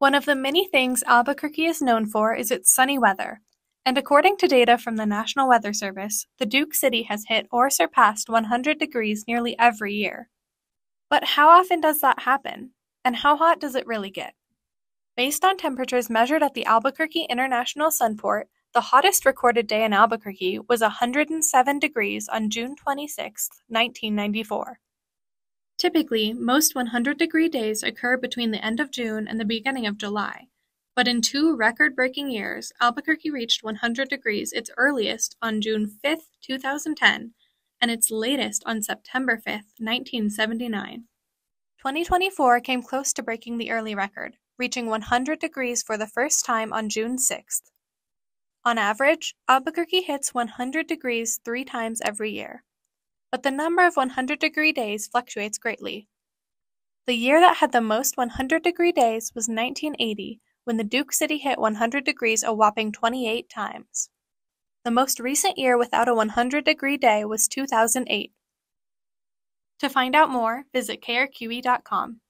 One of the many things Albuquerque is known for is its sunny weather, and according to data from the National Weather Service, the Duke City has hit or surpassed 100 degrees nearly every year. But how often does that happen? And how hot does it really get? Based on temperatures measured at the Albuquerque International Sunport, the hottest recorded day in Albuquerque was 107 degrees on June 26, 1994. Typically, most 100 degree days occur between the end of June and the beginning of July, but in two record breaking years, Albuquerque reached 100 degrees its earliest on June 5, 2010, and its latest on September 5, 1979. 2024 came close to breaking the early record, reaching 100 degrees for the first time on June 6th. On average, Albuquerque hits 100 degrees three times every year but the number of 100 degree days fluctuates greatly. The year that had the most 100 degree days was 1980, when the Duke City hit 100 degrees a whopping 28 times. The most recent year without a 100 degree day was 2008. To find out more, visit krqe.com.